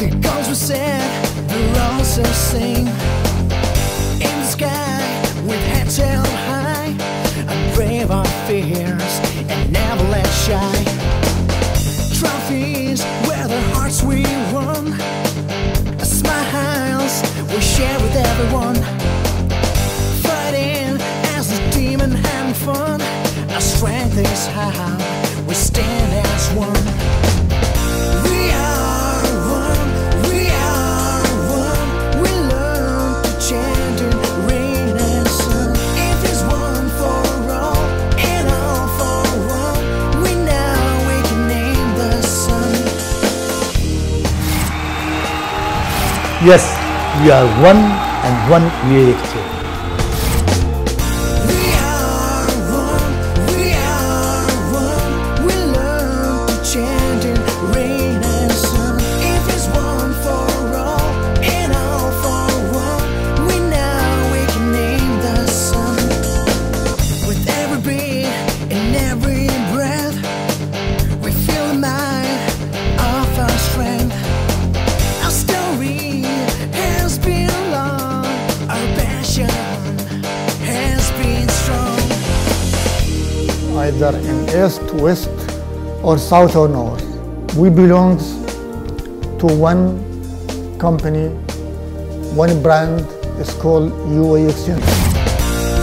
we said, the roses sing in the sky with heads held high and brave our fears and never let shy. Trophies where the hearts we won, smiles we share with everyone. Fighting as a and having fun. Our strength is how Yes, we are one and one UAE exchange. Either in east, west, or south or north. We belong to one company, one brand. It's called UAE Exchange.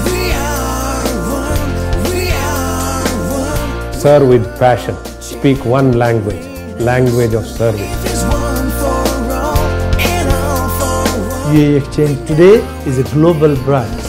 We are one, we are one. Serve with passion. Speak one language, language of service. If it's one for all and all for one. UAE exchange today is a global brand